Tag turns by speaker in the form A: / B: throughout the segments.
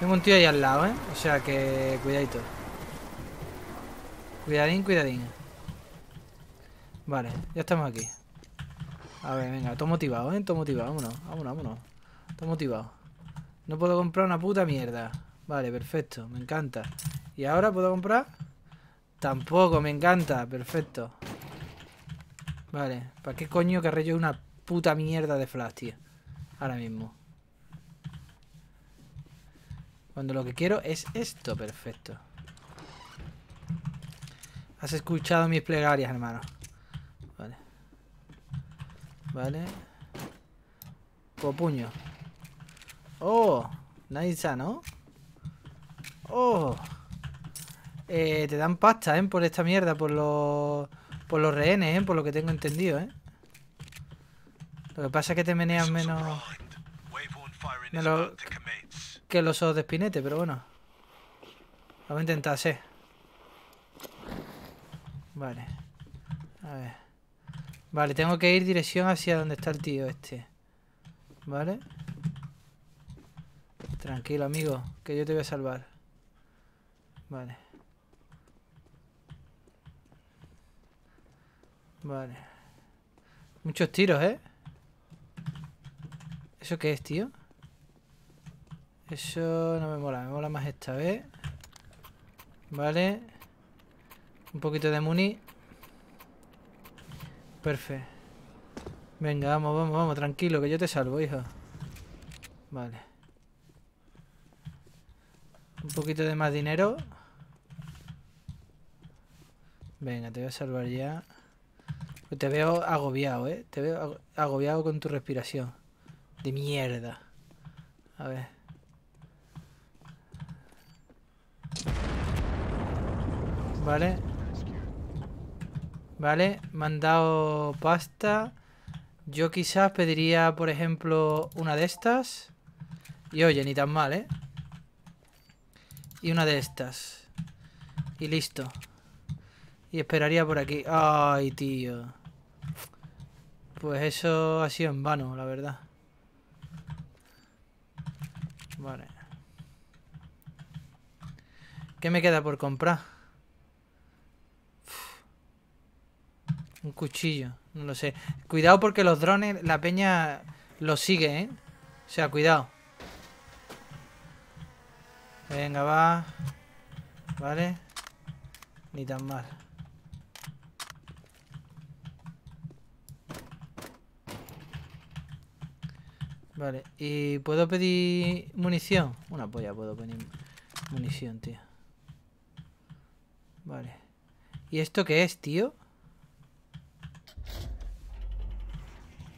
A: Tengo un tío ahí al lado, ¿eh? O sea que cuidadito. Cuidadín, cuidadín. Vale, ya estamos aquí. A ver, venga, todo motivado, ¿eh? Todo motivado, vámonos, vámonos, vámonos. Todo motivado. No puedo comprar una puta mierda. Vale, perfecto, me encanta. ¿Y ahora puedo comprar? Tampoco, me encanta, perfecto. Vale, ¿para qué coño querré yo una puta mierda de flash, tío? Ahora mismo. Cuando lo que quiero es esto, perfecto. Has escuchado mis plegarias, hermano. Vale. Vale. puño. Oh, nice, ¿no? Oh. Eh, te dan pasta, ¿eh? Por esta mierda, por los... Por los rehenes, ¿eh? Por lo que tengo entendido, ¿eh? Lo que pasa es que te menean menos... menos que los ojos de espinete, pero bueno. Vamos a intentar, sí. Vale. A ver. Vale, tengo que ir dirección hacia donde está el tío este. Vale. Tranquilo, amigo, que yo te voy a salvar. Vale. Vale. Muchos tiros, ¿eh? ¿Eso qué es, tío? Eso no me mola, me mola más esta vez. Vale. Un poquito de muni. Perfecto. Venga, vamos, vamos, vamos, tranquilo, que yo te salvo, hijo. Vale. Un poquito de más dinero. Venga, te voy a salvar ya. Te veo agobiado, ¿eh? Te veo agobiado con tu respiración. De mierda. A ver. Vale. Vale, me han dado pasta. Yo quizás pediría, por ejemplo, una de estas. Y oye, ni tan mal, ¿eh? Y una de estas. Y listo. Y esperaría por aquí. Ay, tío. Pues eso ha sido en vano, la verdad. Vale. ¿Qué me queda por comprar? Cuchillo, no lo sé. Cuidado porque los drones, la peña los sigue, ¿eh? O sea, cuidado. Venga, va. Vale. Ni tan mal. Vale, ¿y puedo pedir munición? Una polla puedo pedir munición, tío. Vale. ¿Y esto qué es, tío?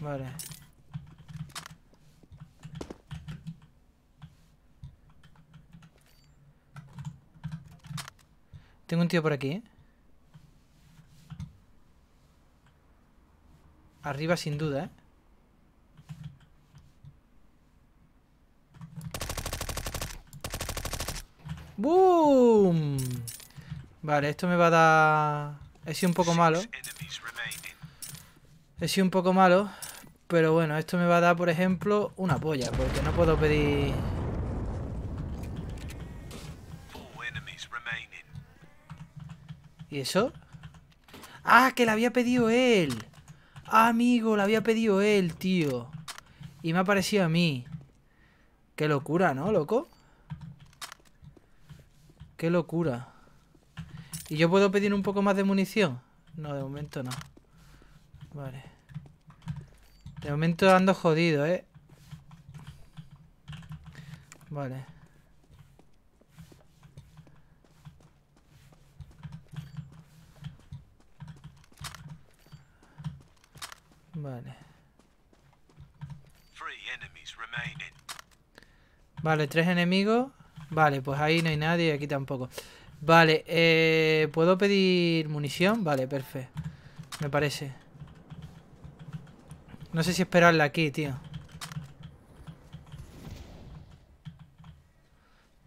A: Vale. Tengo un tío por aquí, ¿eh? Arriba sin duda, ¿eh? ¡Boom! Vale, esto me va a dar... He sido un poco malo. He sido un poco malo. Pero bueno, esto me va a dar, por ejemplo, una polla. Porque no puedo pedir... ¿Y eso? ¡Ah, que la había pedido él! ¡Ah, amigo! La había pedido él, tío. Y me ha parecido a mí. Qué locura, ¿no, loco? Qué locura. ¿Y yo puedo pedir un poco más de munición? No, de momento no. Vale. De momento ando jodido, ¿eh? Vale. Vale. Vale, tres enemigos. Vale, pues ahí no hay nadie y aquí tampoco. Vale, eh, ¿puedo pedir munición? Vale, perfecto. Me parece. No sé si esperarla aquí, tío.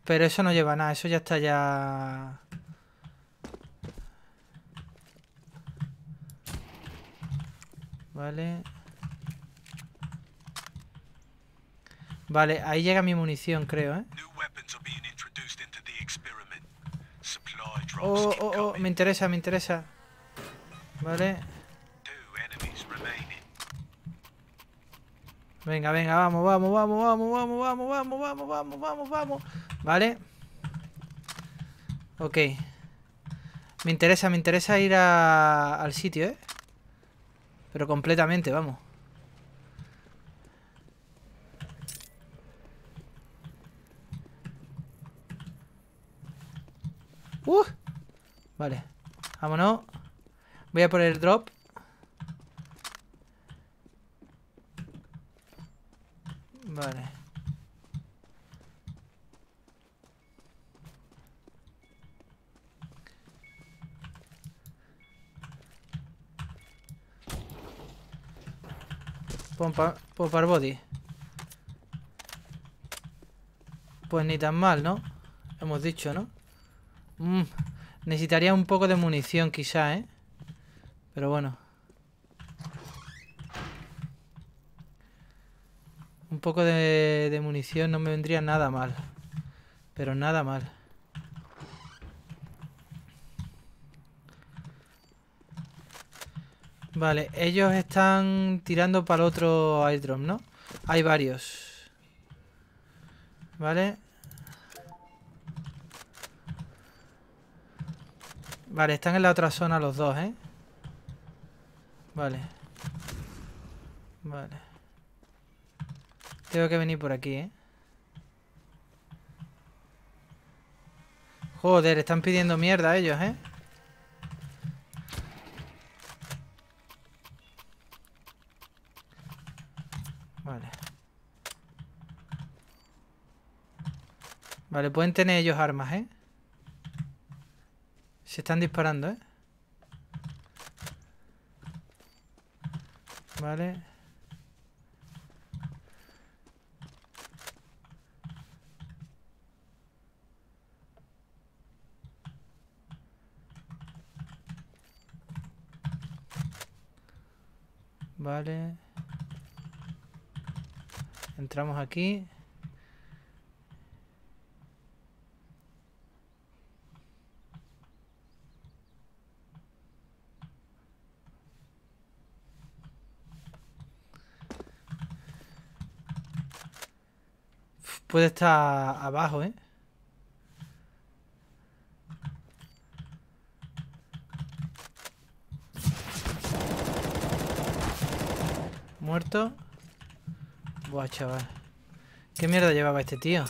A: Pero eso no lleva nada, eso ya está ya... Vale. Vale, ahí llega mi munición, creo, ¿eh? Oh, oh, oh, oh, me interesa, me interesa. Vale. Venga, venga, vamos, vamos, vamos, vamos, vamos, vamos, vamos, vamos, vamos, vamos, vamos. Vale. Ok. Me interesa, me interesa ir al sitio, ¿eh? Pero completamente, vamos. Uh, vale. Vámonos. Voy a poner el drop. Vale. Pompa, pompar body. Pues ni tan mal, ¿no? Hemos dicho, ¿no? Mm, necesitaría un poco de munición quizá, ¿eh? Pero bueno. Un poco de, munición no me vendría nada mal. Pero nada mal. Vale, ellos están tirando para el otro airdrop, ¿no? Hay varios. Vale. Vale, están en la otra zona los dos, ¿eh? Vale. Vale. Tengo que venir por aquí, ¿eh? Joder, están pidiendo mierda ellos, ¿eh? Vale. Vale, pueden tener ellos armas, ¿eh? Se están disparando, ¿eh? Vale. Vale. Entramos aquí. Puede estar abajo, ¿eh? Muerto. Buah, chaval. ¿Qué mierda llevaba este tío?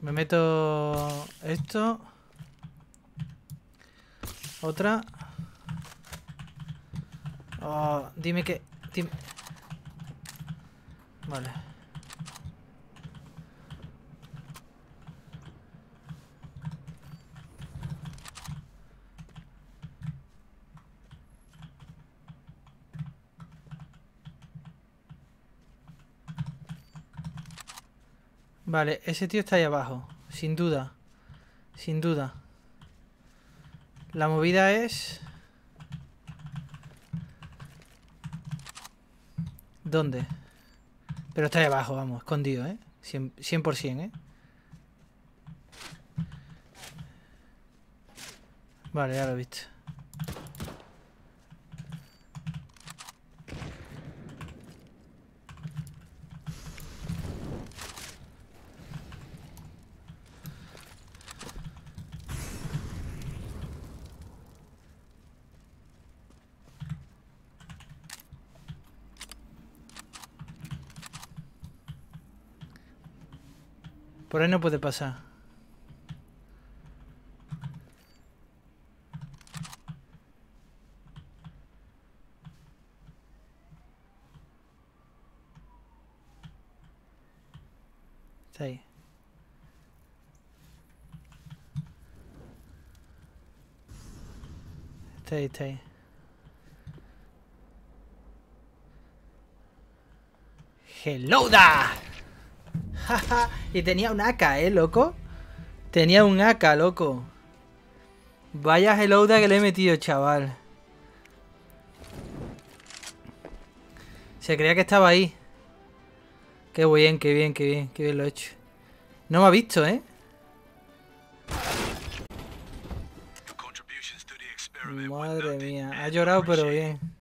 A: Me meto esto. Otra. Oh, dime que... Vale. Vale, ese tío está ahí abajo. Sin duda. Sin duda. La movida es... ¿Dónde? Pero está ahí abajo, vamos, escondido, ¿eh? 100%, ¿eh? Vale, ya lo he visto. Por ahí no puede pasar. Está ahí. Está ahí, está ahí. Hello there! y tenía un AK, ¿eh, loco? Tenía un AK, loco. Vaya hellouda que le he metido, chaval. Se creía que estaba ahí. Qué bien, qué bien, qué bien, qué bien lo he hecho. No me ha visto, ¿eh? Madre mía, ha llorado pero bien.